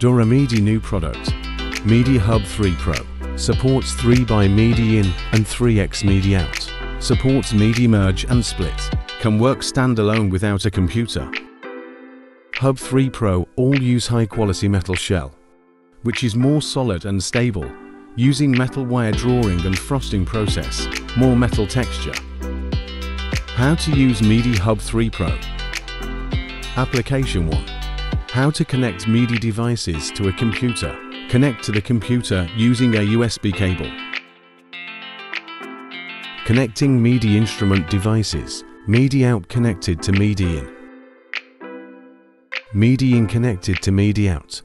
DOREMiDi new product, MIDI Hub 3 Pro. Supports 3x MIDI in and 3x MIDI out. Supports MIDI merge and split. Can work standalone without a computer. Hub 3 Pro all use high quality metal shell, which is more solid and stable, using metal wire drawing and frosting process, more metal texture. How to use MIDI Hub 3 Pro. Application 1. How to connect MIDI devices to a computer. Connect to the computer using a USB cable. Connecting MIDI instrument devices. MIDI out connected to MIDI in. MIDI in connected to MIDI out.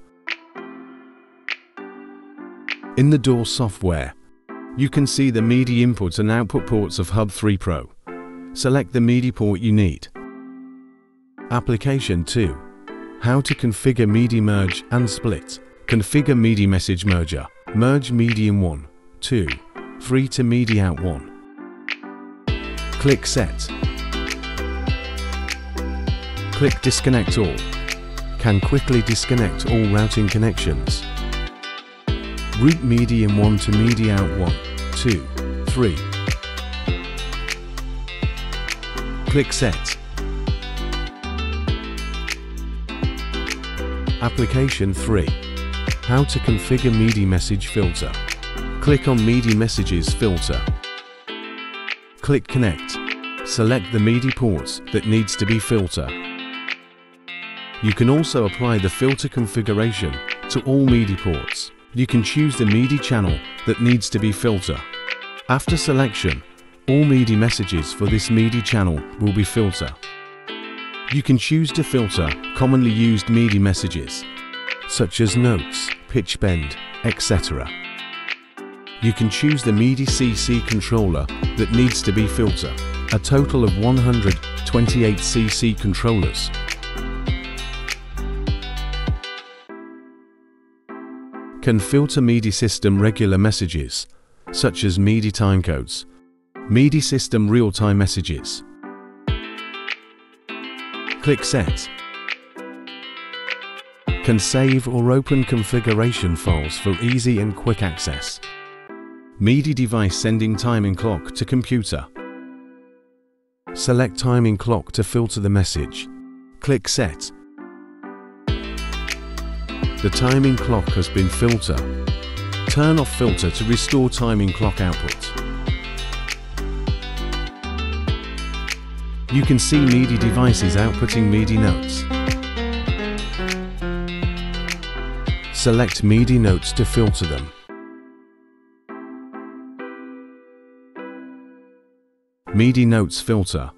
In the DAW software, you can see the MIDI input and output ports of Hub 3 Pro. Select the MIDI port you need. Application 2. How to configure MIDI merge and split. Configure MIDI message merger. Merge MIDI in 1, 2, 3 to MIDI out 1. Click Set. Click Disconnect All. Can quickly disconnect all routing connections. Route MIDI in 1 to MIDI out 1, 2, 3. Click Set. Application 3. How to configure MIDI message filter. Click on MIDI messages filter. Click Connect. Select the MIDI ports that needs to be filter. You can also apply the filter configuration to all MIDI ports. You can choose the MIDI channel that needs to be filter. After selection, all MIDI messages for this MIDI channel will be filter. You can choose to filter commonly used MIDI messages, such as notes, pitch bend, etc. You can choose the MIDI CC controller that needs to be filter, a total of 128 CC controllers. Can filter MIDI system regular messages, such as MIDI timecodes, MIDI system real-time messages, Click Set. Can save or open configuration files for easy and quick access. MIDI device sending timing clock to computer. Select timing clock to filter the message. Click Set. The timing clock has been filter. Turn off filter to restore timing clock output. You can see MIDI devices outputting MIDI notes. Select MIDI notes to filter them. MIDI notes filter.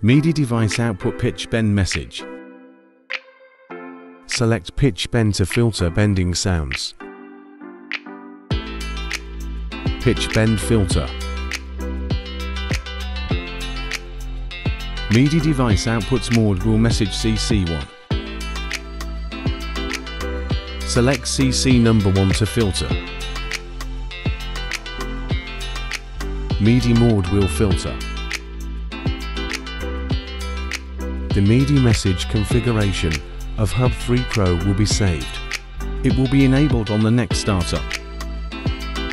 MIDI device output pitch bend message. Select pitch bend to filter bending sounds. Pitch bend filter. MIDI device outputs mod wheel message CC1. Select CC number 1 to filter. MIDI mod wheel filter. The MIDI message configuration of Hub 3 Pro will be saved. It will be enabled on the next startup.